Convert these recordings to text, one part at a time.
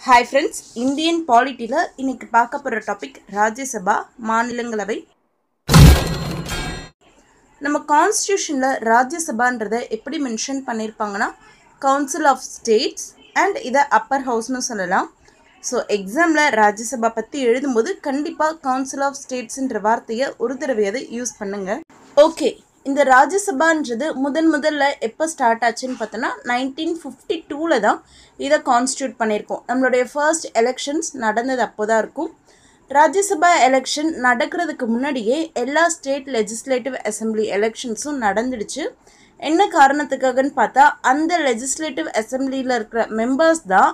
Hi friends Indian பாலிட்டியில் இன்னைக்கு பார்க்க போகிற டாபிக் ராஜ்யசபா மாநிலங்களவை. நம்ம கான்ஸ்டியூஷனில் ராஜ்யசபான்றதை எப்படி மென்ஷன் பண்ணியிருப்பாங்கன்னா கவுன்சில் ஆஃப் ஸ்டேட்ஸ் அண்ட் இதை அப்பர் ஹவுஸ்னு சொல்லலாம். ஸோ எக்ஸாமில் ராஜ்யசபா பற்றி எழுதும்போது கண்டிப்பாக கவுன்சில் ஆஃப் ஸ்டேட்ஸ்ன்ற வார்த்தையை ஒரு தடவையாவது யூஸ் பண்ணுங்கள் ஓகே இந்த ராஜ்யசபான்றது முதன் முதல்ல எப்போ ஸ்டார்ட் ஆச்சுன்னு பார்த்தோன்னா நைன்டீன் ஃபிஃப்டி டூவில் தான் இதை கான்ஸ்டியூட் பண்ணியிருக்கோம். நம்மளுடைய ஃபர்ஸ்ட் எலெக்ஷன்ஸ் நடந்தது அப்போ தான் இருக்கும். ராஜ்யசபா எலெக்ஷன் நடக்கிறதுக்கு முன்னாடியே எல்லா ஸ்டேட் லெஜிஸ்லேட்டிவ் அசம்பிளி எலெக்ஷன்ஸும் நடந்துடுச்சு. என்ன காரணத்துக்காகன்னு பார்த்தா அந்த லெஜிஸ்லேட்டிவ் அசம்பிளியில் இருக்கிற மெம்பர்ஸ் தான்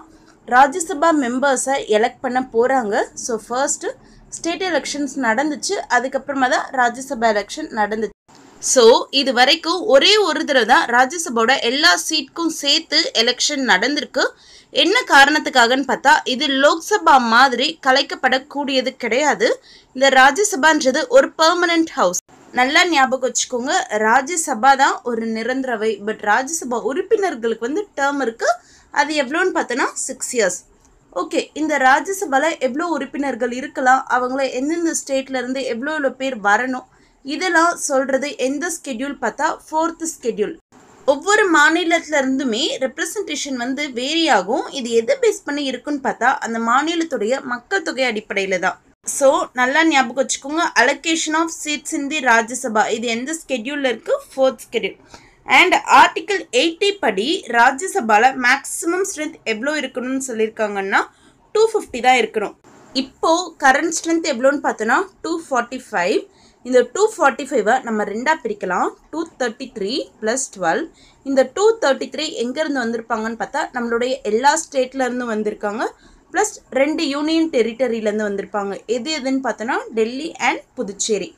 ராஜ்யசபா மெம்பர்ஸை எலெக்ட் பண்ண போகிறாங்க ஸோ ஃபர்ஸ்ட்டு ஸ்டேட் எலெக்ஷன்ஸ் நடந்துச்சு. அதுக்கப்புறமா தான் ராஜ்யசபா எலெக்ஷன் நடந்துச்சு. ஸோ இது வரைக்கும் ஒரே ஒரு தடவை தான் ராஜ்யசபாவோட எல்லா சீட்க்கும் சேர்த்து எலெக்ஷன் நடந்திருக்கு. என்ன காரணத்துக்காகன்னு பார்த்தா இது லோக்சபா மாதிரி கலைக்கப்படக்கூடியது கிடையாது. இந்த ராஜ்யசபான்றது ஒரு பெர்மனன்ட் ஹவுஸ் நல்லா ஞாபகம் வச்சுக்கோங்க ராஜ்யசபா தான் ஒரு நிரந்தரவை பட் ராஜ்யசபா உறுப்பினர்களுக்கு வந்து டேர்ம் இருக்குது அது எவ்வளோன்னு பார்த்தோன்னா சிக்ஸ் இயர்ஸ் ஓகே இந்த ராஜ்யசபாவில் எவ்வளோ உறுப்பினர்கள் இருக்கலாம் அவங்கள எந்தெந்த ஸ்டேட்லேருந்து எவ்வளோ எவ்வளோ பேர் வரணும் இதெல்லாம் சொல்றது எந்த ஸ்கெட்யூல் பார்த்தா ஃபோர்த்து ஸ்கெட்யூல் ஒவ்வொரு மாநிலத்துல இருந்துமே ரெப்ரசன்டேஷன் வந்து வேரி ஆகும். இது எதை பேஸ் பண்ணி இருக்குன்னு பார்த்தா அந்த மாநிலத்துடைய மக்கள் தொகை அடிப்படையில் தான். ஸோ நல்லா ஞாபகம் வச்சுக்கோங்க. Allocation of seats in the Rajya Sabha. இது எந்த ஸ்கெட்யூலில் இருக்குது fourth schedule and article eighty படி ராஜ்யசபாவில் மேக்ஸிமம் ஸ்ட்ரென்த் எவ்வளோ இருக்கணும்னு சொல்லியிருக்காங்கன்னா டூ ஃபிஃப்டி தான் இருக்கணும். இப்போது கரண்ட் ஸ்ட்ரென்த் எவ்வளோன்னு பார்த்தோன்னா டூ ஃபார்ட்டி ஃபைவ் இந்த டூ ஃபார்ட்டி ஃபைவை நம்ம ரெண்டாக பிரிக்கலாம். Two thirty three plus twelve இந்த டூ தேர்ட்டி த்ரீ எங்கேருந்து வந்திருப்பாங்கன்னு பார்த்தா நம்மளுடைய எல்லா ஸ்டேட்லேருந்து வந்திருக்காங்க. ப்ளஸ் ரெண்டு யூனியன் டெரிட்டரியிலேருந்து வந்திருப்பாங்க. எது எதுன்னு பார்த்தோன்னா டெல்லி அண்ட் புதுச்சேரி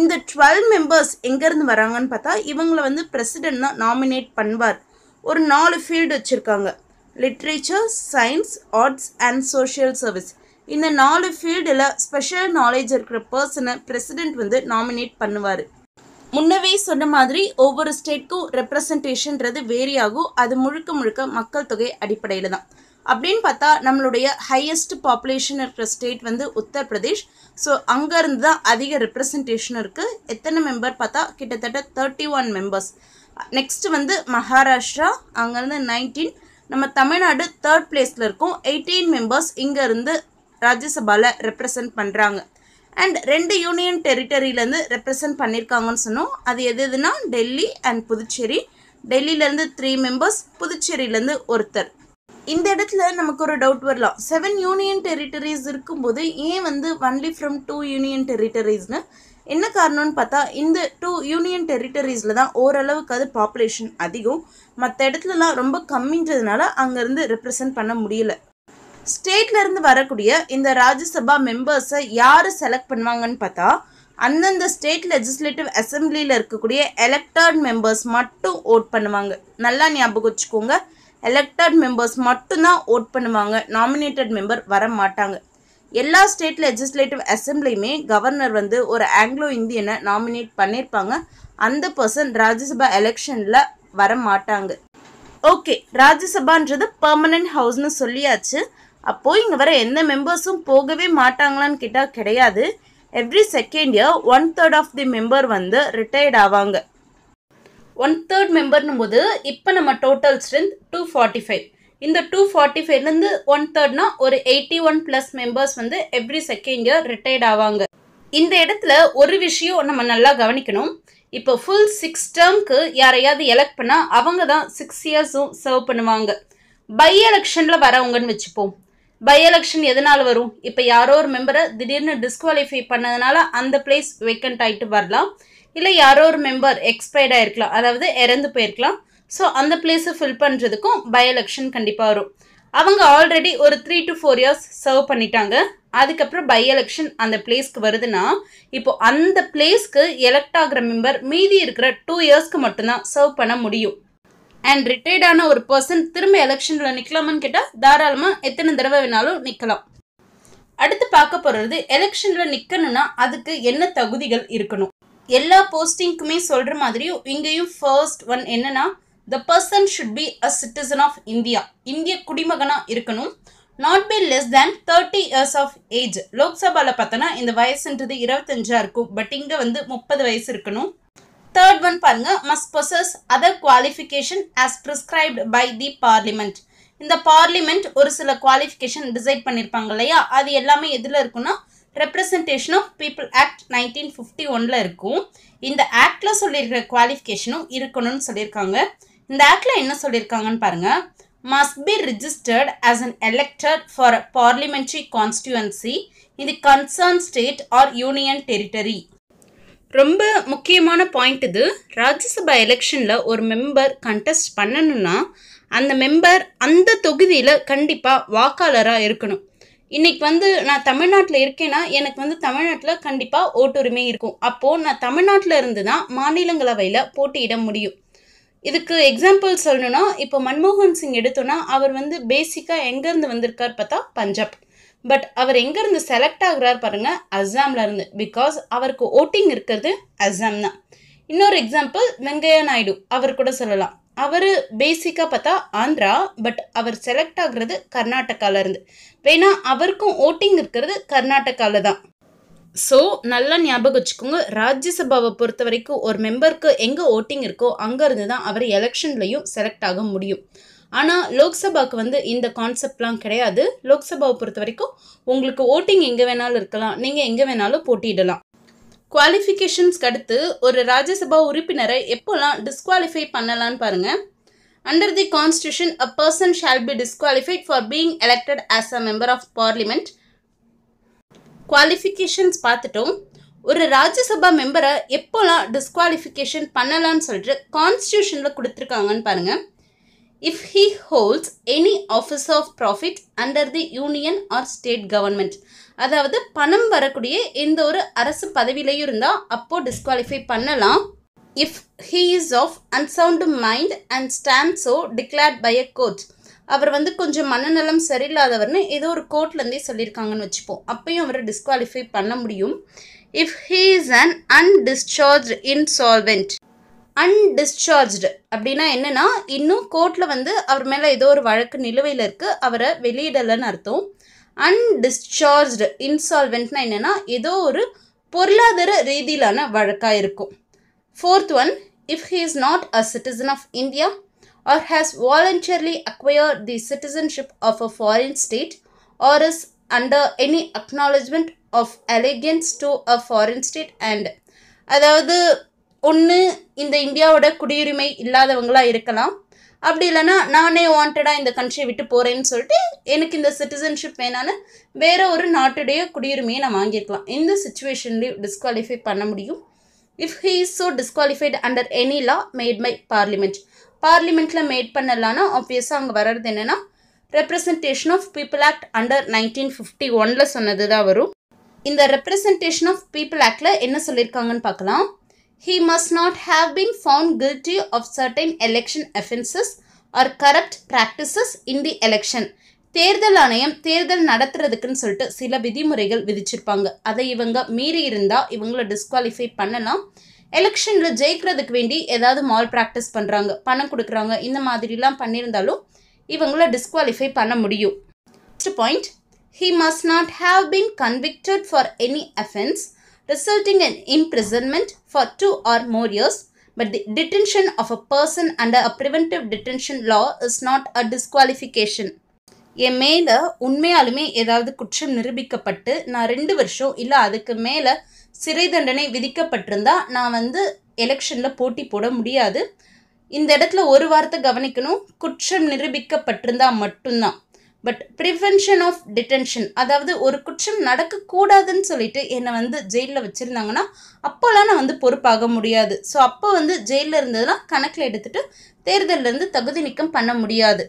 இந்த டுவெல் மெம்பர்ஸ் எங்கேருந்து வராங்கன்னு பார்த்தா இவங்களை வந்து பிரசிடென்ட் தான் நாமினேட் பண்ணுவார். ஒரு நாலு ஃபீல்டு வச்சுருக்காங்க. Literature science arts and social service இந்த நாலு ஃபீல்டில் ஸ்பெஷல் நாலேஜ் இருக்கிற பர்சனை பிரசிடென்ட் வந்து நாமினேட் பண்ணுவார். முன்னவே சொன்ன மாதிரி ஒவ்வொரு ஸ்டேட்க்கும் ரெப்ரசன்டேஷன்றது வேரி ஆகும். அது முழுக்க முழுக்க மக்கள் தொகை அடிப்படையில் தான். அப்படின்னு பார்த்தா நம்மளுடைய ஹையஸ்ட் பாப்புலேஷன் இருக்கிற ஸ்டேட் வந்து உத்தரப்பிரதேஷ். ஸோ அங்கேருந்து தான் அதிக ரெப்ரசன்டேஷன் இருக்குது எத்தனை மெம்பர் பார்த்தா கிட்டத்தட்ட தேர்ட்டி ஒன் மெம்பர்ஸ் நெக்ஸ்ட் வந்து மகாராஷ்டிரா அங்கேருந்து நைன்டீன் நம்ம தமிழ்நாடு தேர்ட் பிளேஸில் இருக்கோம். எயிட்டீன் மெம்பர்ஸ் இங்கேருந்து ராஜ்யசபாவில் ரெப்ரசன்ட் பண்ணுறாங்க அண்ட் ரெண்டு யூனியன் டெரிட்டரியிலேருந்து ரெப்ரசன்ட் பண்ணியிருக்காங்கன்னு சொன்னோம். அது எது எதுனா டெல்லி அண்ட் புதுச்சேரி. டெல்லியிலேருந்து த்ரீ மெம்பர்ஸ் புதுச்சேரியிலேருந்து ஒருத்தர். இந்த இடத்துல நமக்கு ஒரு டவுட் வரலாம். செவன் யூனியன் டெரிட்டரிஸ் இருக்கும்போது ஏன் வந்து ஒன்லி ஃப்ரம் டூ யூனியன் டெரிட்டரிஸ்னு என்ன காரணம்னு பார்த்தா இந்த டூ யூனியன் டெரிட்டரிஸில் தான் ஓரளவுக்கு அது பாப்புலேஷன் அதிகம். மற்ற இடத்துலலாம் ரொம்ப கம்மின்றதுனால அங்கேருந்து ரெப்ரசன்ட் பண்ண முடியல. ஸ்டேட்ல இருந்து வரக்கூடிய இந்த ராஜ்யசபா மெம்பர்ஸை யார் செலக்ட் பண்ணுவாங்கன்னு பார்த்தா அந்தந்த ஸ்டேட் லெஜிஸ்லேட்டிவ் அசம்பிளியில் இருக்கக்கூடிய எலெக்டட் மெம்பர்ஸ் மட்டும் ஓட் பண்ணுவாங்க. நல்லா ஞாபகம் வச்சுக்கோங்க. எலெக்டட் மெம்பர்ஸ் மட்டும்தான் ஓட் பண்ணுவாங்க. நாமினேட்டட் மெம்பர் வர மாட்டாங்க எல்லா ஸ்டேட் லெஜிஸ்லேட்டிவ் அசம்பிளியுமே கவர்னர் வந்து ஒரு ஆங்கிலோ இந்தியனை நாமினேட் பண்ணியிருப்பாங்க அந்த பர்சன் ராஜ்யசபா எலெக்ஷனில் வர மாட்டாங்க ஓகே ராஜ்யசபான்றது பர்மனன்ட் ஹவுஸ்னு சொல்லியாச்சு. அப்போது இங்கே வர எந்த மெம்பர்ஸும் போகவே மாட்டாங்களான்னு கேட்டால் கிடையாது. Every second year one third of the member வந்து ரிட்டையர்ட் ஆவாங்க. ஒன் தேர்ட் மெம்பர்னும் போது இப்போ நம்ம total strength two forty five இந்த டூ ஃபார்ட்டி ஃபைவ்லேருந்து ஒன் தேர்ட்னா ஒரு எயிட்டி ஒன் ப்ளஸ் மெம்பர்ஸ் வந்து எவ்ரி செகண்ட் இயர் ரிட்டையர்ட் ஆவாங்க. இந்த இடத்துல ஒரு விஷயம் நம்ம நல்லா கவனிக்கணும். இப்போ ஃபுல் சிக்ஸ் டேர்ம்க்கு யாரையாவது எலெக்ட் பண்ணால் அவங்க தான் சிக்ஸ் இயர்ஸும் சர்வ் பண்ணுவாங்க. பை எலெக்ஷனில் வரவங்கன்னு வச்சுப்போம். பை எலெக்ஷன் எதனால் வரும்? இப்போ யாரோ ஒரு மெம்பரை திடீர்னு டிஸ்குவாலிஃபை பண்ணதுனால அந்த பிளேஸ் வேக்கண்ட் ஆகிட்டு வரலாம். இல்லை யாரோ ஒரு மெம்பர் எக்ஸ்பயர்ட் ஆகிருக்கலாம் அதாவது இறந்து போயிருக்கலாம். ஸோ அந்த பிளேஸை ஃபில் பண்ணுறதுக்கும் பை எலெக்ஷன் கண்டிப்பாக வரும். அவங்க ஆல்ரெடி ஒரு three to four years serve பண்ணிட்டாங்க. அதுக்கப்புறம் பை எலெக்ஷன் அந்த பிளேஸ்க்கு வருதுன்னா இப்போ அந்த பிளேஸ்க்கு எலெக்ட் ஆகிற மெம்பர் மீதி இருக்கிற டூ இயர்ஸ்க்கு மட்டும்தான் சர்வ் பண்ண முடியும். அண்ட் ரிட்டையர்டான ஒரு பர்சன் திரும்ப எலெக்ஷனில் நிற்கலாமான்னு கேட்டால் தாராளமாக எத்தனை தடவை வேணாலும் நிற்கலாம் அடுத்து பார்க்க போகிறது எலெக்ஷனில் நிற்கணும்னா அதுக்கு என்ன தகுதிகள் இருக்கணும்? எல்லா போஸ்டிங்க்குமே சொல்கிற மாதிரியும் இங்கேயும் ஃபர்ஸ்ட் ஒன் என்னன்னா the person should be a citizen of India இந்திய குடிமகனாக இருக்கணும். Not be less than thirty years of age லோக்சபாவில் பார்த்தோன்னா இந்த வயசுன்றது இருபத்தஞ்சா இருக்கும். பட் இங்கே வந்து முப்பது வயசு இருக்கணும். தேர்ட் ஒன் பாருங்க. Must possess other qualification as prescribed by the parliament இந்த பார்லிமெண்ட் ஒரு சில குவாலிஃபிகேஷன் டிசைட் பண்ணியிருப்பாங்க இல்லையா? அது எல்லாமே எதில் இருக்குன்னா representation of people act nineteen fifty ஒனில் இருக்கும். இந்த ஆக்டில் சொல்லியிருக்கிற குவாலிஃபிகேஷனும் இருக்கணும்னு சொல்லியிருக்காங்க இந்த ஆக்டில் என்ன சொல்லியிருக்காங்கன்னு பாருங்க. Must be registered as an elected for a parliamentary constituency in the concerned state or union territory. ரொம்ப முக்கியமான பாயிண்ட் இது. ராஜ்யசபா எலெக்ஷனில் ஒரு மெம்பர் கண்டெஸ்ட் பண்ணணும்னா அந்த மெம்பர் அந்த தொகுதியில் கண்டிப்பாக வாக்காளராக இருக்கணும். இன்றைக்கி வந்து நான் தமிழ்நாட்டில் இருக்கேன்னா எனக்கு வந்து தமிழ்நாட்டில் கண்டிப்பாக ஓட்டுரிமை இருக்கும். அப்போது நான் தமிழ்நாட்டில் இருந்து தான் மாநிலங்களவையில் போட்டியிட முடியும். இதுக்கு எக்ஸாம்பிள் சொல்லணும்னா இப்போ மன்மோகன் சிங் எடுத்தோன்னா அவர் வந்து பேசிக்காக எங்கேருந்து வந்திருக்கார் பார்த்தா பஞ்சாப். பட் அவர் எங்கேருந்து செலக்ட் ஆகுறார் பாருங்கள் அஸ்ஸாம்ல இருந்து. பிகாஸ் அவருக்கு ஓட்டிங் இருக்கிறது அஸ்ஸாம் தான். இன்னொரு எக்ஸாம்பிள் வெங்கையா நாயுடு. அவர் கூட சொல்லலாம். அவர் பேசிக்காக பார்த்தா ஆந்திரா பட் அவர் செலக்ட் ஆகுறது கர்நாடகால இருந்து. வேணா அவருக்கும் ஓட்டிங் இருக்கிறது கர்நாடகாவில் தான். ஸோ நல்லா ஞாபகம் வச்சுக்கோங்க ராஜ்யசபாவை பொறுத்த வரைக்கும் ஒரு மெம்பருக்கு எங்கே ஓட்டிங் இருக்கோ அங்கேருந்து தான் அவர் எலெக்ஷன்லையும் செலக்ட் ஆக முடியும். ஆனால் லோக்சபாவுக்கு வந்து இந்த கான்செப்ட்லாம் கிடையாது. லோக்சபாவை பொறுத்த வரைக்கும் உங்களுக்கு ஓட்டிங் எங்கே வேணாலும் இருக்கலாம். நீங்கள் எங்கே வேணாலும் போட்டியிடலாம். குவாலிஃபிகேஷன்ஸ்க்கு அடுத்து ஒரு ராஜ்யசபா உறுப்பினரை எப்போல்லாம் டிஸ்குவாலிஃபை பண்ணலான்னு பாருங்கள் under the constitution a person shall be disqualified for being elected as a member of parliament qualifications பார்த்துட்டோம். ஒரு ராஜ்யசபா மெம்பரை எப்போல்லாம் டிஸ்குவாலிஃபிகேஷன் பண்ணலான்னு சொல்லிட்டு கான்ஸ்டியூஷனில் கொடுத்துருக்காங்கன்னு பாருங்கள் if he holds any office of profit under the union or state government அதாவது பணம் வரக்கூடிய எந்த ஒரு அரசு பதவியிலையும் இருந்தால் அப்போது டிஸ்குவாலிஃபை பண்ணலாம். If he is of unsound mind and stand so declared by a court அவர் வந்து கொஞ்சம் மனநலம் சரியில்லாதவர்னு ஏதோ ஒரு கோர்ட்லேருந்தே சொல்லியிருக்காங்கன்னு வச்சுப்போம். அப்பயும் அவரை டிஸ்குவாலிஃபை பண்ண முடியும். If he is an undischarged insolvent undischarged அப்படின்னா என்னென்னா இன்னும் கோர்ட்டில் வந்து அவர் மேலே ஏதோ ஒரு வழக்கு நிலுவையில் இருக்குது அவரை வெளியிடலைன்னு அர்த்தம். அன்டிஸ்சார்ஜ்டு இன்சால்வெண்ட்னா என்னென்னா ஏதோ ஒரு பொருளாதார ரீதியிலான வழக்காக இருக்கும். Fourth one if he is not a citizen of India or has voluntarily acquire the citizenship of a foreign state or is under any acknowledgement of allegiance to a foreign state and அதாவது ஒன்று இந்த இந்தியாவோட குடியுரிமை இல்லாதவங்களாக இருக்கலாம். அப்படி இல்லைன்னா நானே வாண்டடாக இந்த கண்ட்ரியை விட்டு போகிறேன்னு சொல்லிட்டு எனக்கு இந்த சிட்டிசன்ஷிப் வேணான்னு வேறு ஒரு நாட்டுடைய குடியுரிமையை நான் வாங்கியிருக்கலாம். இந்த சுச்சுவேஷன்லேயும் டிஸ்குவாலிஃபை பண்ண முடியும். If he is so disqualified under any law made by parliament பார்லிமெண்ட்டில் மேட் பண்ணலான்னா ஆப்வியஸாக அங்கே வர்றது என்னென்னா representation of people act under nineteen fifty ஒனில் சொன்னது தான் வரும். இந்த ரெப்ரசன்டேஷன் ஆஃப் பீப்புள் ஆக்டில் என்ன சொல்லியிருக்காங்கன்னு பார்க்கலாம். He must not have been found guilty of certain election offences or corrupt practices in the election. தேர்தல் ஆணையம் தேர்தல் நடத்துறதுக்குன்னு சொல்லிட்டு சில விதிமுறைகள் விதிச்சிருப்பாங்க. அதை இவங்க மீறி இருந்தால் இவங்கள டிஸ்குவாலிஃபை பண்ணலாம். எலெக்ஷனில் ஜெயிக்கிறதுக்கு வேண்டி ஏதாவது மால் ப்ராக்டிஸ் பண்ணுறாங்க பணம் கொடுக்குறாங்க இந்த மாதிரிலாம் பண்ணியிருந்தாலும் இவங்கள டிஸ்குவாலிஃபை பண்ண முடியும். Next point he must not have been convicted for any offence resulting in imprisonment for two or more years. But the detention of a person under a preventive detention law is not a disqualification. என் மேலே உண்மையாலுமே ஏதாவது குற்றம் நிரூபிக்கப்பட்டு நான் ரெண்டு வருஷம் இல்லை அதுக்கு மேலே சிறை தண்டனை விதிக்கப்பட்டிருந்தா நான் வந்து எலெக்ஷனில் போட்டி போட முடியாது. இந்த இடத்துல ஒரு வார்த்தை கவனிக்கணும். குற்றம் நிரூபிக்கப்பட்டிருந்தா மட்டும்தான். பட் ப்ரிவென்ஷன் ஆஃப் டிடென்ஷன் அதாவது ஒரு குற்றம் நடக்கக்கூடாதுன்னு சொல்லிட்டு என்னை வந்து ஜெயிலில் வச்சுருந்தாங்கன்னா அப்போல்லாம் நான் வந்து பொறுப்பாக முடியாது. ஸோ அப்போ வந்து ஜெயிலில் இருந்ததெல்லாம் கணக்கில் எடுத்துகிட்டு தேர்தலிருந்து தகுதி நீக்கம் பண்ண முடியாது.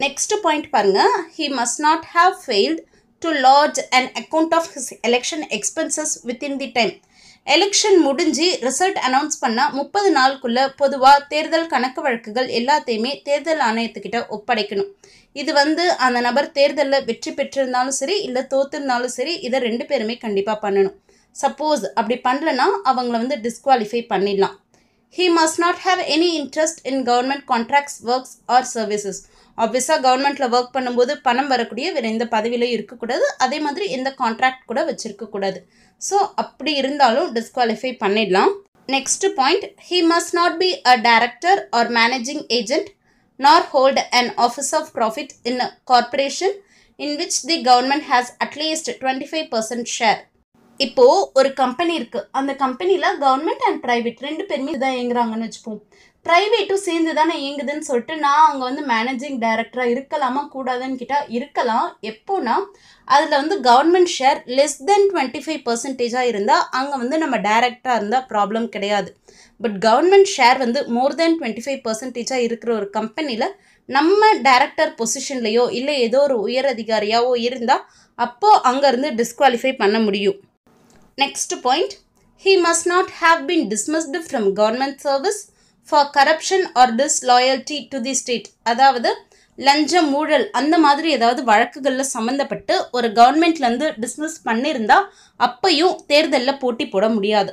நெக்ஸ்ட் பாயிண்ட் பாருங்க. He must not have failed to lodge and account of his election expenses within the time election முடிஞ்சு ரிசல்ட் அனௌன்ஸ் பண்ணால் முப்பது நாளுக்குள்ளே பொதுவாக தேர்தல் கணக்கு வழக்குகள் எல்லாத்தையுமே தேர்தல் ஆணையத்துக்கிட்ட ஒப்படைக்கணும். இது வந்து அந்த நபர் தேர்தலில் வெற்றி பெற்றிருந்தாலும் சரி இல்லை தோத்திருந்தாலும் சரி இதை ரெண்டு பேருமே கண்டிப்பாக பண்ணணும். சப்போஸ் அப்படி பண்ணலன்னா அவங்கள வந்து டிஸ்குவாலிஃபை பண்ணிடலாம். He must not have any interest in government contracts works or services ஆப்வியஸாக கவர்மெண்ட்டில் ஒர்க் பண்ணும்போது பணம் வரக்கூடிய வேறு எந்த பதவியிலையும் இருக்கக்கூடாது. அதே மாதிரி எந்த கான்ட்ராக்ட் கூட வச்சுருக்கக்கூடாது. ஸோ அப்படி இருந்தாலும் டிஸ்குவாலிஃபை பண்ணிடலாம். Next point he must not be a director or managing agent nor hold an office of profit in a corporation in which the government has at least twenty five percent share இப்போது ஒரு company இருக்குது அந்த கம்பெனியில் government and private ரெண்டு பேருமே இதான் இயங்குறாங்கன்னு வச்சுப்போம். ப்ரைவேட்டும் சேர்ந்து தானே இயங்குதுன்னு சொல்லிட்டு நான் அங்கே வந்து மேனேஜிங் டைரக்டராக இருக்கலாமா கூடாதுன்னு கேட்டால் இருக்கலாம். எப்போனா அதில் வந்து government share less than twenty five பர்சன்டேஜாக இருந்தால் அங்கே வந்து நம்ம டைரக்டராக இருந்தால் ப்ராப்ளம் கிடையாது. பட் கவர்மெண்ட் ஷேர் வந்து மோர் தென் டுவெண்ட்டி ஃபைவ் பர்சன்டேஜாக இருக்கிற ஒரு கம்பெனியில் நம்ம டைரக்டர் பொசிஷன்லேயோ இல்லை ஏதோ ஒரு உயர் அதிகாரியாவோ இருந்தால் அப்போது அங்கேருந்து டிஸ்குவாலிஃபை பண்ண முடியும். Next point he must not have been dismissed from government service for corruption or disloyalty to the state அதாவது லஞ்சம் ஊழல் அந்த மாதிரி ஏதாவது வழக்குகளில் சம்மந்தப்பட்டு ஒரு கவர்மெண்ட்லேருந்து டிஸ்மிஸ் பண்ணியிருந்தா அப்பையும் தேர்தலில் போட்டி போட முடியாது.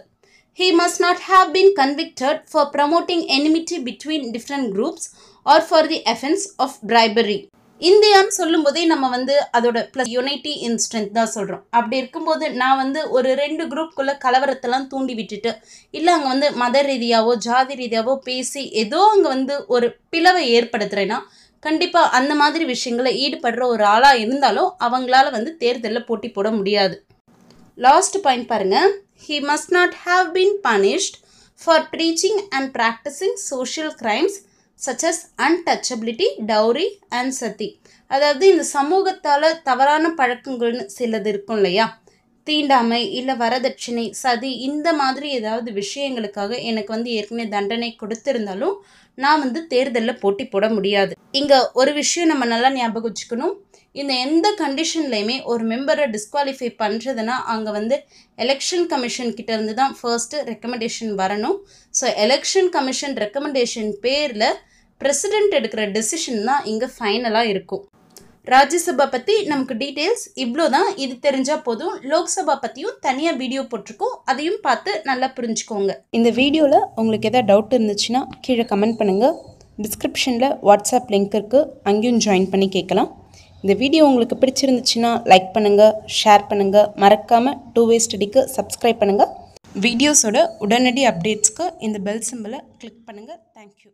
He must not have been convicted for promoting enmity between different groups or for the offence of bribery இந்தியான்னு சொல்லும்போதே நம்ம வந்து அதோட ப்ளஸ் யுனைட்டி இன் ஸ்ட்ரென்த் தான் சொல்கிறோம் அப்படி இருக்கும்போது நான் வந்து ஒரு ரெண்டு குரூப்குள்ளே கலவரத்தெல்லாம் தூண்டி விட்டுட்டு இல்லை அங்கே வந்து மத ரீதியாவோ ஜாதி ரீதியாவோ பேசி ஏதோ அங்கே வந்து ஒரு பிளவை ஏற்படுத்துகிறேன்னா கண்டிப்பாக அந்த மாதிரி விஷயங்களை ஈடுபடுற ஒரு ஆளாக இருந்தாலும் அவங்களால வந்து தேர்தலில் போட்டி போட முடியாது. லாஸ்ட் பாயிண்ட் பாருங்கள் he must not have been punished for preaching and practising social crimes such as untouchability dowry and sati அதாவது இந்த சமூகத்தால் தவறான பழக்கங்கள்னு சிலது இருக்கும் இல்லையா? தீண்டாமை இல்லை வரதட்சணை சதி இந்த மாதிரி ஏதாவது விஷயங்களுக்காக எனக்கு வந்து ஏற்கனவே தண்டனை கொடுத்திருந்தாலும் நான் வந்து தேர்தலில் போட்டி போட முடியாது. இங்கே ஒரு விஷயம் நம்ம நல்லா ஞாபகம் வச்சுக்கணும். இந்த எந்த கண்டிஷன்லையுமே ஒரு மெம்பரை டிஸ்குவாலிஃபை பண்ணுறதுனா அங்கே வந்து எலெக்ஷன் கமிஷன் கிட்டேருந்து தான் ஃபர்ஸ்ட்டு ரெக்கமெண்டேஷன் வரணும். ஸோ எலெக்ஷன் கமிஷன் ரெக்கமெண்டேஷன் பேரில் பிரசிடெண்ட் எடுக்கிற டெசிஷன் தான் இங்கே ஃபைனலாக இருக்கும். ராஜ்யசபா பற்றி நமக்கு டீட்டெயில்ஸ் இவ்வளோ தான் இது தெரிஞ்சால் போதும். லோக்சபா பற்றியும் தனியாக வீடியோ போட்டிருக்கோம். அதையும் பார்த்து நல்லா புரிஞ்சுக்கோங்க. இந்த வீடியோவில் உங்களுக்கு எதாவது டவுட் இருந்துச்சுன்னா கீழே கமெண்ட் பண்ணுங்கள் டிஸ்கிரிப்ஷனில் வாட்ஸ்அப் லிங்க் இருக்குது அங்கேயும் ஜாயின் பண்ணி கேட்கலாம். இந்த வீடியோ உங்களுக்கு பிடிச்சிருந்துச்சுன்னா லைக் பண்ணுங்கள் ஷேர் பண்ணுங்கள் மறக்காமல் டூ வே ஸ்டடிக்கு சப்ஸ்கிரைப் பண்ணுங்கள் வீடியோஸோட உடனடி அப்டேட்ஸ்க்கு இந்த பெல் சிம்பிளை கிளிக் பண்ணுங்கள் தேங்க்யூ